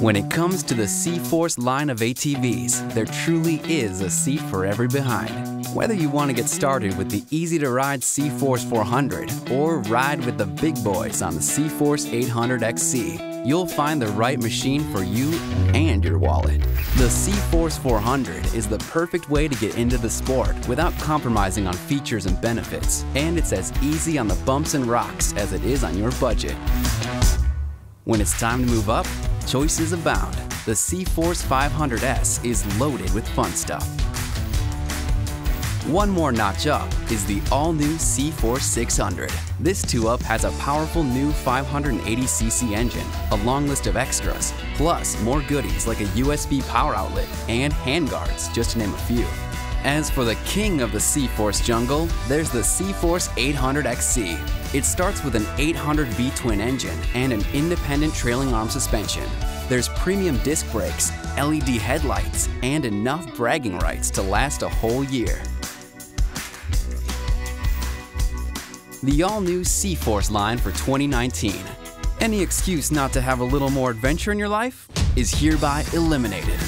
When it comes to the C-Force line of ATVs, there truly is a seat for every behind. Whether you want to get started with the easy-to-ride C-Force 400 or ride with the big boys on the C-Force 800 XC, you'll find the right machine for you and your wallet. The C-Force 400 is the perfect way to get into the sport without compromising on features and benefits, and it's as easy on the bumps and rocks as it is on your budget. When it's time to move up, choices abound. The C-Force 500S is loaded with fun stuff. One more notch up is the all-new C-Force 600. This two-up has a powerful new 580cc engine, a long list of extras, plus more goodies like a USB power outlet and handguards, just to name a few. As for the king of the C-Force jungle, there's the C-Force 800XC. It starts with an 800 V-twin engine and an independent trailing arm suspension. There's premium disc brakes, LED headlights, and enough bragging rights to last a whole year. The all-new C-Force line for 2019. Any excuse not to have a little more adventure in your life is hereby eliminated.